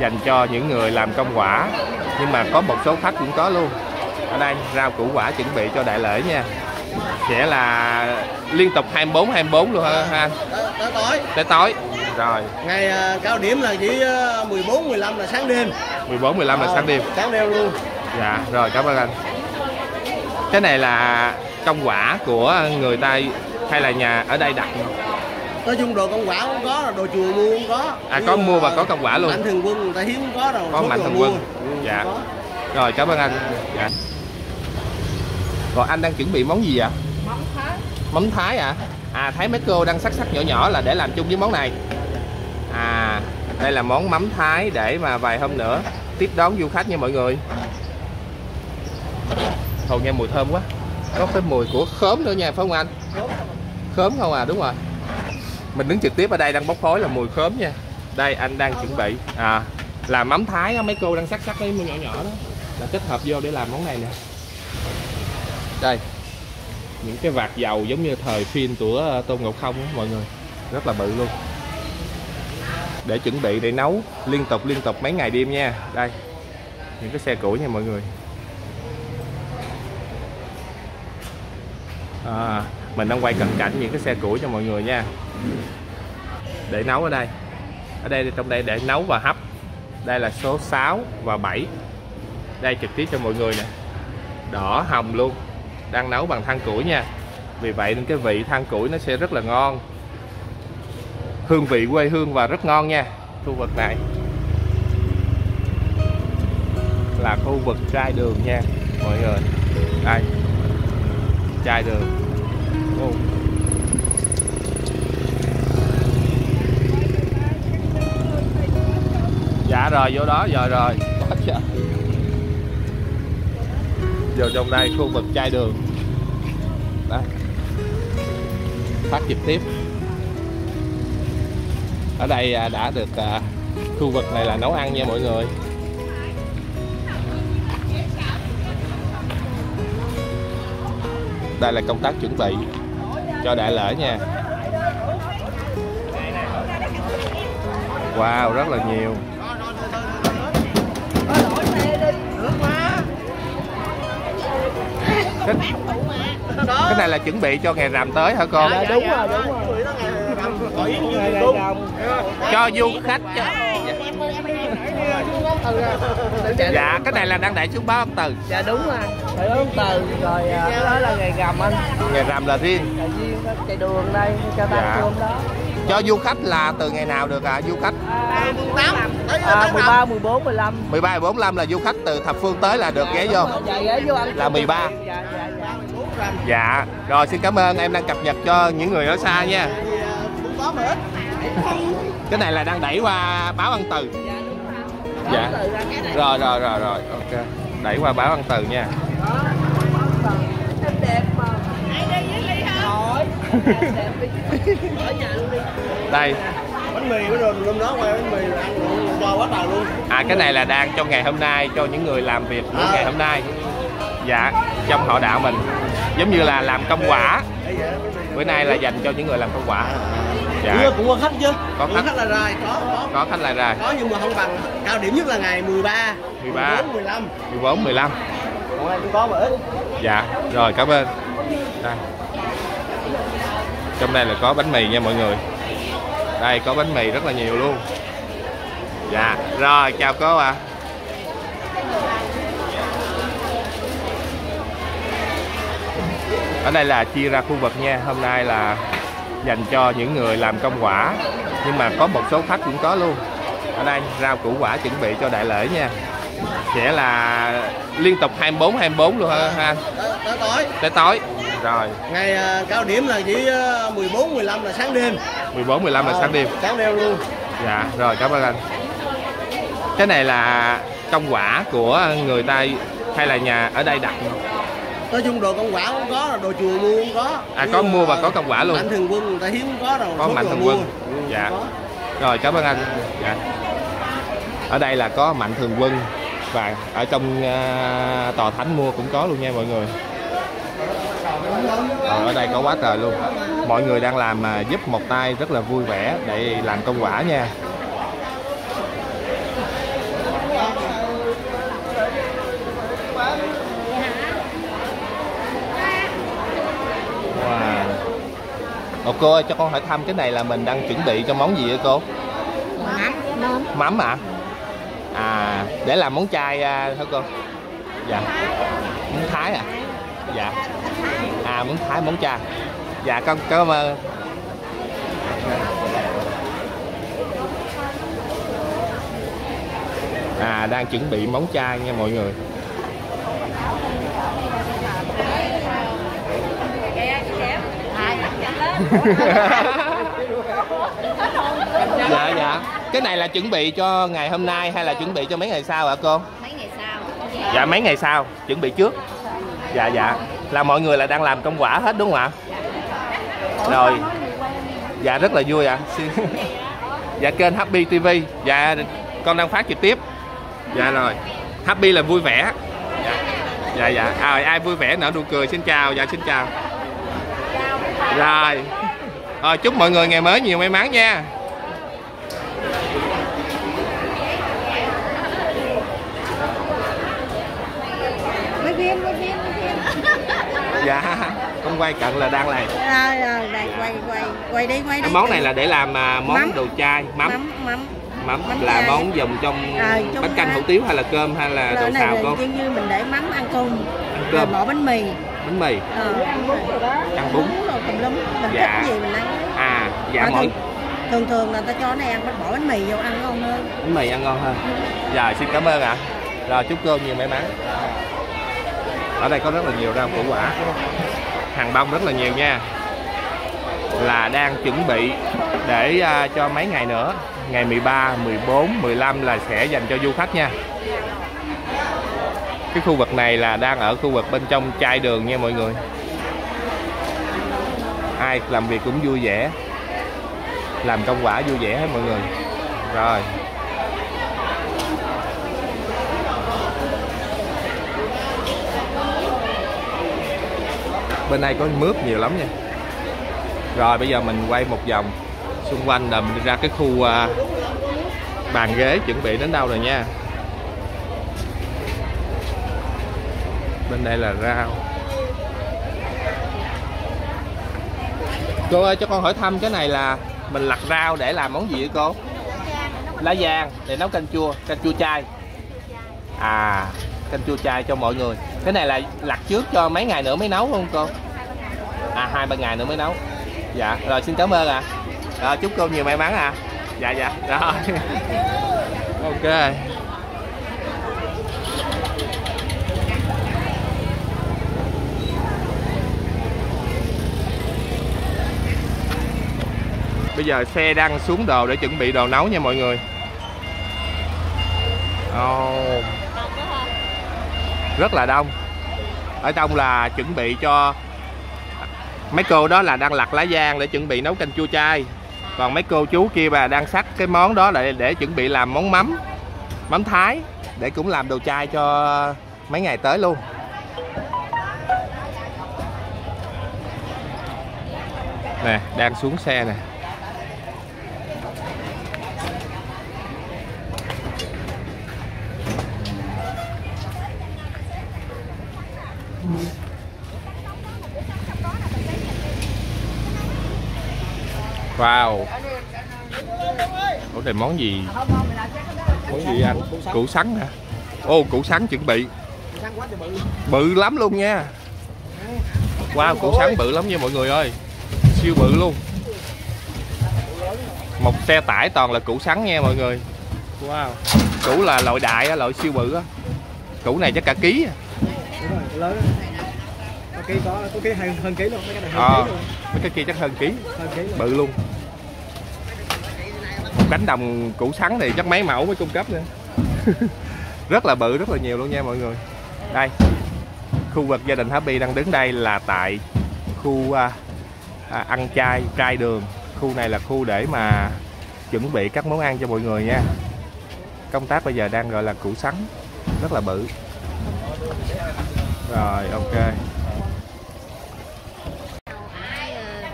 dành cho những người làm công quả. Nhưng mà có một số khách cũng có luôn. Ở đây rau củ quả chuẩn bị cho đại lễ nha. Sẽ là liên tục 24 24 luôn hả anh tới tối. Tới tối. Rồi. Ngày à, cao điểm là chỉ à, 14 15 là sáng đêm. 14 15 là Ờ, sáng đêm. sáng đêm luôn. Dạ rồi cảm ơn anh. Cái này là công quả của người ta hay là nhà ở đây đặt nói chung đồ công quả cũng có đồ chùa mua cũng có. À, có mua và có công quả luôn. mạnh thường quân người ta hiếm cũng có đâu Có mạnh thường quân. Ừ, Dạ. có. rồi cảm ơn anh. Dạ. Rồi anh đang chuẩn bị món gì ạ mắm thái. Mắm thái à? À thấy mấy cô đang sắc sắc nhỏ nhỏ là để làm chung với món này. À đây là món mắm thái để mà vài hôm nữa tiếp đón du khách nha mọi người. Thôi nghe mùi thơm quá. Có cái mùi của khóm nữa nha phải không anh? Khóm không à đúng rồi mình đứng trực tiếp ở đây đang bốc khói là mùi khóm nha. Đây anh đang chuẩn bị. À làm mắm thái á mấy cô đang sắc sắc cái nhỏ nhỏ đó. Là kết hợp vô để làm món này nè. Đây những cái vạt dầu giống như thời phim của ờ, Tôn Ngộ Không á mọi người. Rất là bự luôn. Để chuẩn bị để nấu liên tục liên tục mấy ngày đêm nha. Đây những cái xe củi nha mọi người. À, mình đang quay cận cảnh những cái xe cũ cho mọi người nha. Để nấu ở đây. Ở đây trong đây để nấu và hấp. Đây là số 6 và 7 đây trực tiếp cho mọi người nè. Đỏ hồng luôn. Đang nấu bằng than củi nha. Vì vậy nên cái vị than củi nó sẽ rất là ngon. Hương vị quê hương và rất ngon nha, khu vực này. Là khu vực trai đường nha, mọi người. Đây. Trai đường. Ô. dạ rồi, vô đó, giờ rồi. Quá trời. vô trong đây, khu vực chai đường. Đó. Phát trực tiếp. Ở đây à, đã được à, khu vực này là nấu ăn nha mọi người. Đây là công tác chuẩn bị cho đại lễ nha. Wow rất là nhiều. Cái, cái này là chuẩn bị cho ngày rằm tới hả con dạ đúng rồi đúng rồi. Đúng. rằm cho du khách cho... dạ cái này là đang đẩy xuống báo âm từ. Dạ đúng rồi. Phải ơn từ rồi à, cái đó là ngày rằm anh. Ngày rằm là riêng. Ngày riêng đó chạy đường đây cho ta Dạ. cơm đó. Cho du khách là từ ngày nào được à du khách à, tám. tới à, tháng năm. 13, 14, 15 13 45 là du khách từ thập phương tới là được ghé vô. dạ ghé vô Là 13. dạ dạ dạ. Dạ rồi xin cảm ơn em đang cập nhật cho những người ở xa nha. À, cái này là đang đẩy qua báo ăn từ. Dạ Dạ. Rồi rồi rồi rồi. Ok. Đẩy qua báo ăn từ nha. Đó em đẹp mà. Ai đi với ly không đẹp đẹp đi. Ở nhà luôn đi. Đây. Bánh mì bữa rồi hôm đó quay bánh mì là ăn cho quá trời luôn. À cái này là đang cho ngày hôm nay cho những người làm việc của À. ngày hôm nay. Dạ trong họ đạo mình. Giống như là làm công quả. Bánh bữa nay là dành cho những người làm công quả dạ. Bữa cũng có khách chứ? Có khách. khách là dài có có. Có khách lại ra có nhưng mà không bằng. Cao điểm nhất là ngày 13 13. 14 15 14 15 còn này cũng có mà ít. Dạ rồi cảm ơn. Đây. Trong đây là có bánh mì nha mọi người. Đây có bánh mì rất là nhiều luôn. Dạ rồi chào cô ạ. Ở đây là chia ra khu vực nha. Hôm nay là dành cho những người làm công quả. Nhưng mà có một số khách cũng có luôn. Ở đây rau củ quả chuẩn bị cho đại lễ nha. Sẽ là liên tục 24 24 luôn hả anh tới, tối. Tới tối. Rồi. Ngày à, cao điểm là chỉ à, 14 15 là sáng đêm. 14 15 là Ờ, sáng đêm. sáng đêm luôn. Dạ rồi cảm ơn anh. Cái này là công quả của người ta hay là nhà ở đây đặt nói chung đồ công quả cũng có đồ chùa mua cũng có À, có mua và có công quả luôn. mạnh thường quân người ta hiếm cũng có đâu Có mạnh thường mua. quân. Ừ, Dạ. rồi cảm ơn anh dạ ở đây là có mạnh thường quân và ở trong à, tòa thánh mua cũng có luôn nha mọi người Rồi, ở đây có quá trời luôn mọi người đang làm mà giúp một tay rất là vui vẻ để làm công quả nha Ồ, cô ơi cho con hỏi thăm cái này là mình đang chuẩn bị cho món gì vậy cô? Mắm mắm à à để làm món chay à, hả cô? Dạ. Món thái. À? Dạ. À món thái món chay. Dạ con cảm ơn. À đang chuẩn bị món chay nha mọi người dạ dạ. Cái này là chuẩn bị cho ngày hôm nay hay là chuẩn bị cho mấy ngày sau hả cô? Mấy ngày sau. Dạ mấy ngày sau. Chuẩn bị trước. Dạ dạ. Là mọi người là đang làm công quả hết đúng không ạ? Rồi. Dạ rất là vui ạ. Xin- dạ kênh Happy TV dạ con đang phát trực tiếp. Dạ rồi. Happy là vui vẻ. Dạ. Dạ, dạ. À, ai vui vẻ nở nụ cười xin chào. Dạ xin chào rồi. Rồi chúc mọi người ngày mới nhiều may mắn nha. Dạ con quay cận là đang làm. Rồi rồi đây quay quay quay đi quay đi. cái món này là để làm à, món Mắm. đồ chai mắm. Mắm mắm. Mắm mắm là chay. món dùng trong Ờ, trong, bánh canh à, hủ tiếu hay là cơm hay là đồ này xào cô? kiểu như mình để mắm ăn cùng. Ăn cơm. bỏ bánh mì. Bánh mì. Ờ, ăn bún tùm lum mình Dạ. thích gì mình ăn à dạ mọi thường, thường thường là ta cho này ăn bỏ bánh mì vô ăn ngon hơn. Bánh mì ăn ngon hơn. Dạ xin cảm ơn ạ. Rồi chúc cô nhiều may mắn. Ở đây có rất là nhiều rau củ quả. Hàng bông rất là nhiều nha. Là đang chuẩn bị để à, cho mấy ngày nữa. Ngày 13, 14, 15 là sẽ dành cho du khách nha. Cái khu vực này là đang ở khu vực bên trong chai đường nha mọi người ai làm việc cũng vui vẻ, làm công quả vui vẻ hết mọi người. Rồi. Bên đây có mướp nhiều lắm nha. Rồi, bây giờ mình quay một vòng. Xung quanh là mình đi ra cái khu à, bàn ghế chuẩn bị đến đâu rồi nha. Bên đây là rau. Cô ơi, cho con hỏi thăm cái này là mình lặt rau để làm món gì vậy cô? Lá giang để nấu canh chua canh chua chay. À canh chua chay cho mọi người. Cái này là lặt trước cho mấy ngày nữa mới nấu không cô? À hai, ba ngày nữa mới nấu. Dạ rồi xin cảm ơn ạ. À. chúc cô nhiều may mắn ạ. Dạ dạ. Rồi. Ok. Bây giờ xe đang xuống đồ để chuẩn bị đồ nấu nha mọi người. Oh. rất là đông. Ở trong là chuẩn bị cho mấy cô đó là đang lặt lá giang để chuẩn bị nấu canh chua chay. Còn mấy cô chú kia bà đang sắc cái món đó để để chuẩn bị làm món mắm mắm thái để cũng làm đồ chay cho mấy ngày tới luôn. Nè, đang xuống xe nè. Wow. Ủa này món gì? Món gì anh? Củ sắn hả? Ô củ sắn chuẩn bị. Bự lắm luôn nha. Wow củ sắn bự lắm nha mọi người ơi. Siêu bự luôn. Một xe tải toàn là củ sắn nha mọi người. Wow. Củ là loại đại á, loại siêu bự á. Củ này chắc cả ký à. Á. có có ký hơn hơn ký luôn mấy cái này hơn Ờ, ký luôn. Mấy cái kia chắc hơn ký. Hơn ký luôn. Bự luôn. Một cánh đồng củ sắn thì chắc mấy mẫu mới cung cấp nữa. Rất là bự rất là nhiều luôn nha mọi người. Đây khu vực gia đình Happy đang đứng đây là tại khu à, à, ăn chay trai đường. Khu này là khu để mà chuẩn bị các món ăn cho mọi người nha. Công tác bây giờ đang gọi là củ sắn. Rất là bự. Rồi ok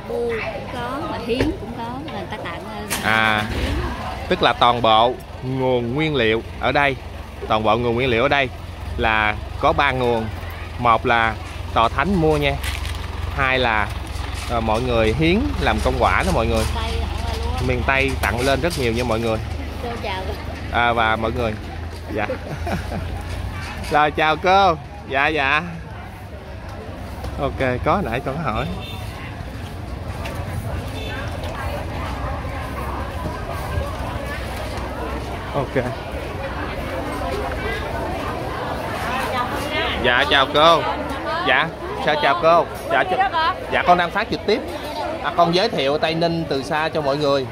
bu cũng có mà hiến cũng có người ta tặng À Tức là toàn bộ nguồn nguyên liệu ở đây Toàn bộ nguồn nguyên liệu ở đây Là có ba nguồn. Một là tòa thánh mua nha Hai là rồi mọi người hiến làm công quả đó mọi người. Miền tây tặng lên rất nhiều nha mọi người. À, và mọi người dạ. Rồi chào cô. Dạ dạ. Ok có nãy con hỏi ok. Dạ chào cô. Dạ chào chào cô? Dạ ch- dạ con đang phát trực tiếp. À, con giới thiệu tây ninh từ xa cho mọi người.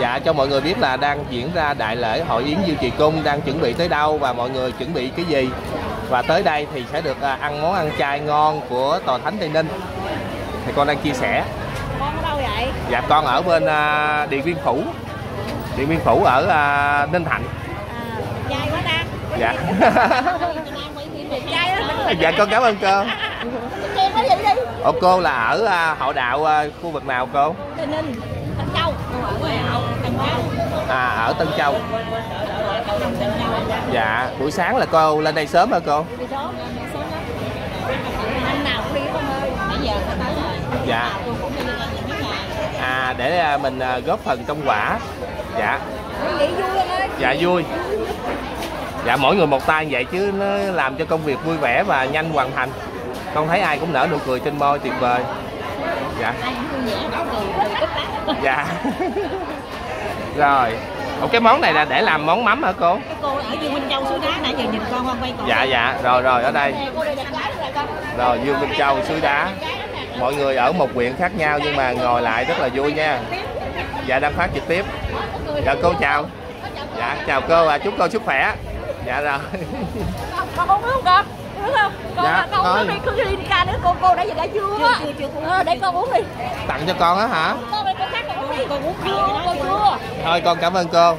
Dạ cho mọi người biết là đang diễn ra đại lễ hội yến diêu trì cung đang chuẩn bị tới đâu và mọi người chuẩn bị cái gì. Và tới đây thì sẽ được à, ăn món ăn chay ngon của tòa thánh tây ninh. Thì con đang chia sẻ. Con ở đâu vậy? Dạ con ở bên à, điện biên phủ điện biên phủ ở à, ninh thạnh. À quá ta. Dạ. Dạ con cảm ơn cô. Ồ, cô là ở à, họ đạo à, khu vực nào cô? Tây ninh tân châu. À ở tân châu. Dạ buổi sáng là cô lên đây sớm hả cô? Đi sớm sớm lắm. Anh nào cũng đi không ơi. Bây giờ có tới rồi. Dạ. Ngày à để à, mình à, góp phần công quả dạ. Dạ vui. Dạ mỗi người một tay vậy chứ nó làm cho công việc vui vẻ và nhanh hoàn thành. Con thấy ai cũng nở nụ cười trên môi tuyệt vời. Dạ. Dạ. Rồi. Ủa cái món này là để làm món mắm hả cô? Cái cô ở dương minh châu suối đá nãy giờ nhìn con con quay con. Dạ dạ. Rồi rồi ở đây. Rồi dương minh châu suối đá. Mọi người ở một huyện khác nhau nhưng mà ngồi lại rất là vui nha dạ đang phát trực tiếp. Dạ cô chào. Dạ chào cô và chúc cô sức khỏe. Dạ rồi. Con uống nước không con? Uống không? Con Dạ, con thôi. uống đi cứ đi ca nữa cô cô đã giờ đã chưa á? Ờ, để con uống đi. Tặng cho con á hả? Con đây con khác con uống đi. Con uống chưa con chưa. Thôi con cảm ơn cô.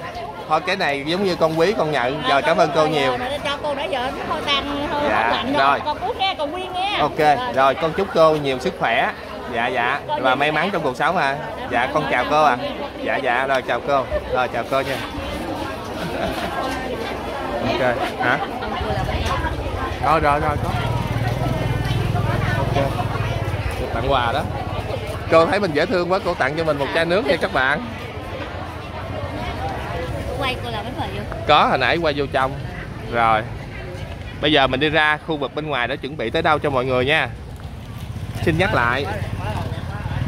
Thôi cái này giống như con quý con nhận. Rồi cảm ơn cô nhiều. Rồi, cho cô đã giờ nó thôi tan hơi Dạ, lạnh rồi. rồi. Con uống nghe con nguyên nghe. Ok rồi con chúc cô nhiều sức khỏe dạ dạ. Và may mắn trong cuộc sống à. Dạ con chào cô à. Dạ dạ. Rồi chào cô. Rồi chào cô nha. Ok. Hả? Rồi rồi rồi có. Ok. Tặng quà đó. Cô thấy mình dễ thương quá cô tặng cho mình một chai nước nha các bạn. Quay cô làm bánh phở vô. Có hồi nãy qua vô trong. Rồi. Bây giờ mình đi ra khu vực bên ngoài để chuẩn bị tới đâu cho mọi người nha xin nhắc lại.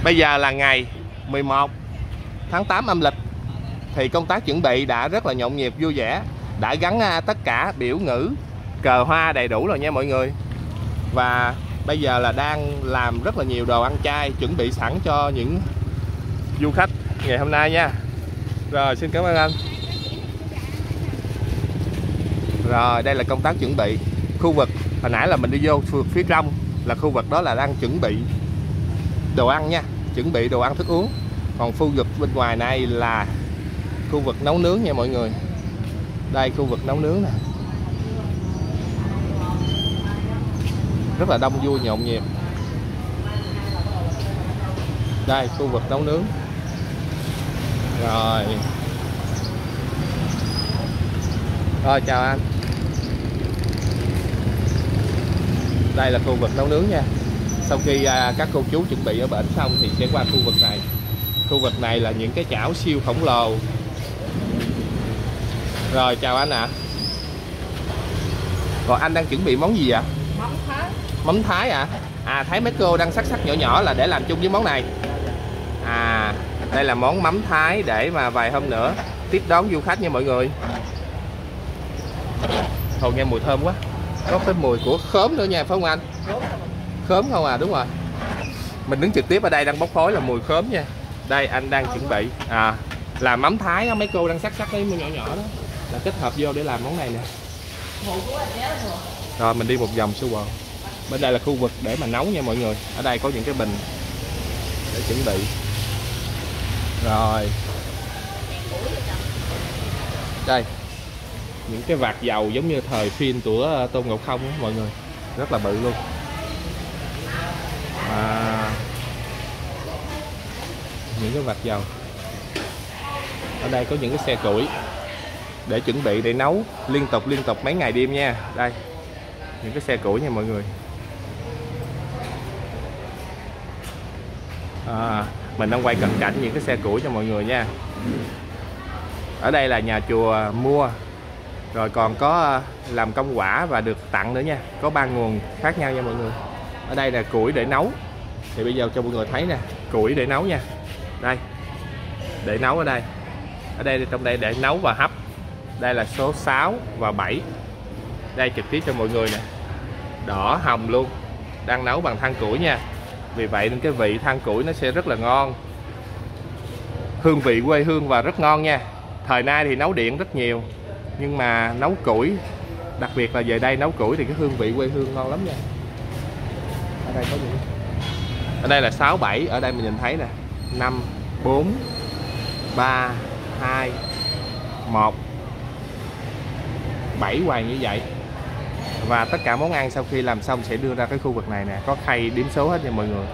Bây giờ là ngày 11 tháng 8 âm lịch. Thì công tác chuẩn bị đã rất là nhộn nhịp, vui vẻ. Đã gắn à, tất cả biểu ngữ, cờ hoa đầy đủ rồi nha mọi người. Và bây giờ là đang làm rất là nhiều đồ ăn chay, chuẩn bị sẵn cho những du khách ngày hôm nay nha. Rồi, xin cảm ơn anh. Rồi, đây là công tác chuẩn bị khu vực. Hồi nãy là mình đi vô phía trong là khu vực đó là đang chuẩn bị đồ ăn nha, chuẩn bị đồ ăn thức uống. Còn khu vực bên ngoài này là khu vực nấu nướng nha mọi người. Đây, khu vực nấu nướng nè. Rất là đông, vui, nhộn nhịp. Đây, khu vực nấu nướng. Rồi. Rồi, chào anh. Đây là khu vực nấu nướng nha. Sau khi à, các cô chú chuẩn bị ở bển xong thì sẽ qua khu vực này. Khu vực này là những cái chảo siêu khổng lồ. Rồi chào anh ạ. Còn anh đang chuẩn bị món gì ạ mắm thái. Mắm thái ạ? À thấy mấy cô đang sắc sắc nhỏ nhỏ là để làm chung với món này. À đây là món mắm thái để mà vài hôm nữa tiếp đón du khách nha mọi người. Thôi nghe mùi thơm quá có cái mùi của khóm nữa nha phải không anh? Khóm không à đúng rồi. Mình đứng trực tiếp ở đây đang bốc khói là mùi khóm nha. Đây anh đang chuẩn bị à Là mắm thái á, mấy cô đang sắc sắc cái nhỏ nhỏ đó. Là kết hợp vô để làm món này nè. Rồi mình đi một vòng sơ quần. Bên đây là khu vực để mà nấu nha mọi người. Ở đây có những cái bình Để chuẩn bị. Rồi. Đây những cái vạt dầu giống như thời phim của ờ, Tôn Ngộ Không á mọi người. Rất là bự luôn. À, những cái vạt dầu. Ở đây có những cái xe củi để chuẩn bị để nấu liên tục liên tục mấy ngày đêm nha. Đây những cái xe củi nha mọi người. À, mình đang quay cận cảnh những cái xe củi cho mọi người nha. Ở đây là nhà chùa mua rồi còn có à, làm công quả và được tặng nữa nha. Có ba nguồn khác nhau nha mọi người. Ở đây là củi để nấu. Thì bây giờ cho mọi người thấy nè, củi để nấu nha. Đây, để nấu ở đây. Ở đây trong đây để nấu và hấp. Đây là số 6 và 7 đây trực tiếp cho mọi người nè. Đỏ hồng luôn. Đang nấu bằng than củi nha. Vì vậy nên cái vị than củi nó sẽ rất là ngon. Hương vị quê hương và rất ngon nha. Thời nay thì nấu điện rất nhiều nhưng mà nấu củi, đặc biệt là về đây nấu củi thì cái hương vị quê hương ngon lắm nha. Ở đây có gì? Ở đây là 6 7 ở đây mình nhìn thấy nè. 5 4 3 2 1 7 hoàng như vậy. Và tất cả món ăn sau khi làm xong sẽ đưa ra cái khu vực này nè. Có khay điểm số hết nha mọi người.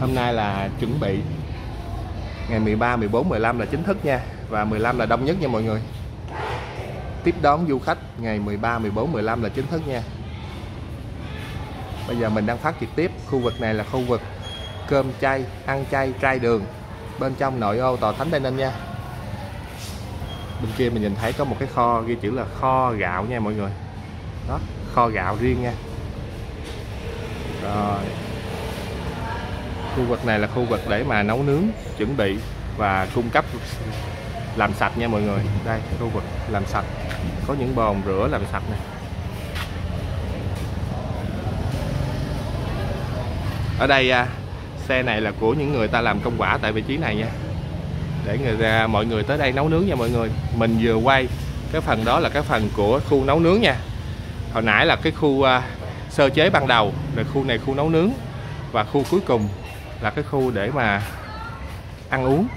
Hôm nay là chuẩn bị ngày 13 14 15 là chính thức nha. Và 15 là đông nhất nha mọi người. Tiếp đón du khách ngày 13 14 15 là chính thức nha. Bây giờ mình đang phát trực tiếp. Khu vực này là khu vực cơm chay, ăn chay, trai đường. Bên trong nội ô tòa thánh tây ninh nha. Bên kia mình nhìn thấy có một cái kho ghi chữ là kho gạo nha mọi người. Đó, kho gạo riêng nha. Rồi khu vực này là khu vực để mà nấu nướng chuẩn bị và cung cấp làm sạch nha mọi người. Đây khu vực làm sạch. Có những bồn rửa làm sạch này. Ở đây à, xe này là của những người ta làm công quả tại vị trí này nha. Để người ra mọi người tới đây nấu nướng nha mọi người. Mình vừa quay cái phần đó là cái phần của khu nấu nướng nha. Hồi nãy là cái khu uh, sơ chế ban đầu rồi khu này khu nấu nướng. Và khu cuối cùng là cái khu để mà ăn uống.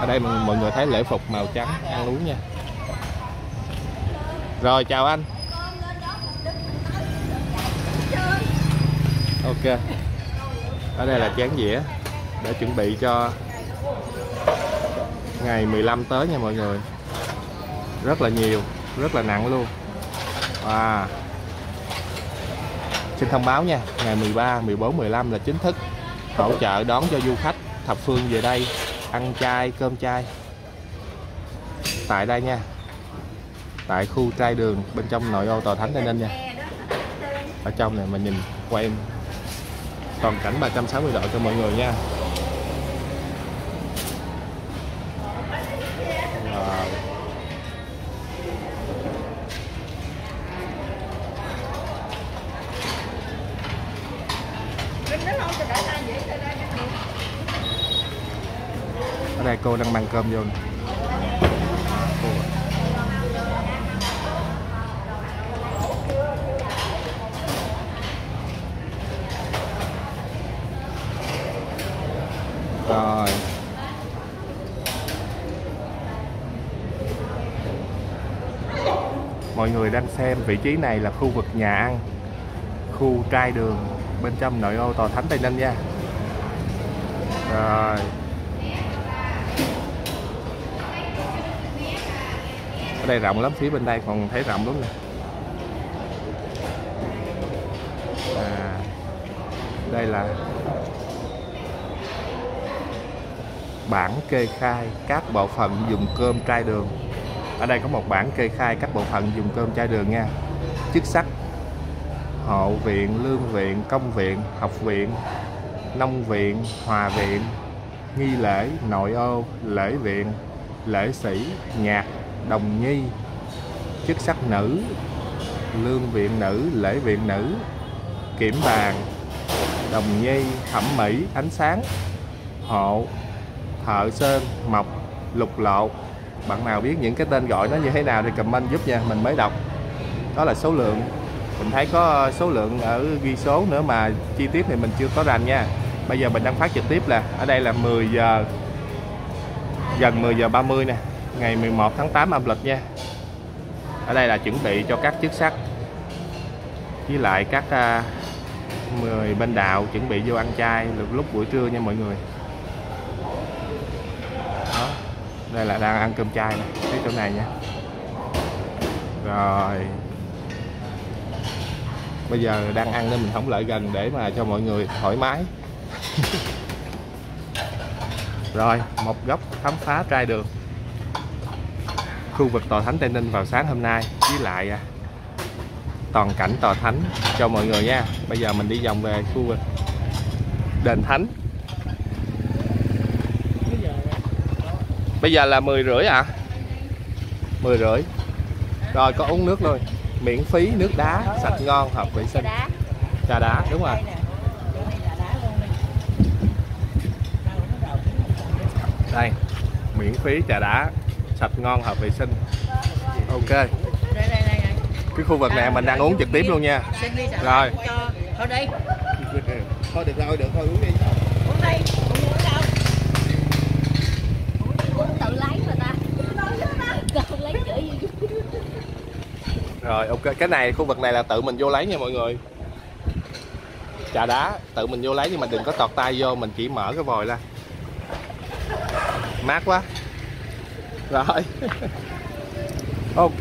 Ở đây mọi người thấy lễ phục màu trắng, ăn uống nha. Rồi, chào anh. Ok. Ở đây là chén dĩa để chuẩn bị cho ngày 15 tới nha mọi người. Rất là nhiều, rất là nặng luôn. À xin thông báo nha, ngày 13 14 15 là chính thức hỗ trợ đón cho du khách thập phương về đây, ăn chay, cơm chay. Tại đây nha. Tại khu trai đường bên trong nội ô tòa thánh tây ninh nha. Ở trong này mình nhìn quay toàn cảnh 360 độ cho mọi người nha wow hai cô đang mang cơm vô nè. Rồi. Mọi người đang xem vị trí này là khu vực nhà ăn, khu trai đường bên trong nội ô tòa thánh tây ninh nha. Rồi. Ở đây rộng lắm phía bên đây còn thấy rộng lắm nè. À, đây là bản kê khai các bộ phận dùng cơm trai đường. Ở đây có một bản kê khai các bộ phận dùng cơm trai đường nha. Chức sắc hộ viện lương viện công viện học viện nông viện hòa viện nghi lễ nội ô lễ viện lễ sĩ nhạc đồng nhi, chức sắc nữ, lương viện nữ, lễ viện nữ, kiểm bàn, đồng nhi, thẩm mỹ, ánh sáng, hộ, thợ sơn, mộc, lục lộ. Bạn nào biết những cái tên gọi nó như thế nào thì comment giúp nha, mình mới đọc. Đó là số lượng. Mình thấy có số lượng ở ghi số nữa mà chi tiết thì mình chưa có rành nha. Bây giờ mình đang phát trực tiếp là ở đây là 10 giờ, gần 10 giờ 30 nè ngày 11 tháng 8 âm lịch nha. Ở đây là chuẩn bị cho các chức sắc với lại các à, uh, người bên đạo chuẩn bị vô ăn chay lúc, lúc buổi trưa nha mọi người. Đó đây là đang ăn cơm chay này cái chỗ này nha. Rồi. Bây giờ đang ăn nên mình không lại gần để mà cho mọi người thoải mái. Rồi một góc khám phá trai đường khu vực tòa thánh tây ninh vào sáng hôm nay. Với lại à, toàn cảnh tòa thánh cho mọi người nha. Bây giờ mình đi vòng về khu vực đền thánh. Bây giờ là 10 rưỡi à 10 rưỡi. Rồi, có uống nước luôn miễn phí nước đá, sạch, ngon, hợp vệ sinh. Trà đá, đúng rồi. Đây, miễn phí trà đá sạch ngon hợp vệ sinh. Ok. Đây đây đây cái khu vực này mình đang uống trực tiếp luôn nha. Rồi. thôi đi. Thôi được rồi được thôi uống đi. Uống đi rồi ok. Cái này khu vực này là tự mình vô lấy nha mọi người. Trà đá tự mình vô lấy nhưng mà đừng có tọt tay vô mình chỉ mở cái vòi ra. Mát quá rồi. Ok.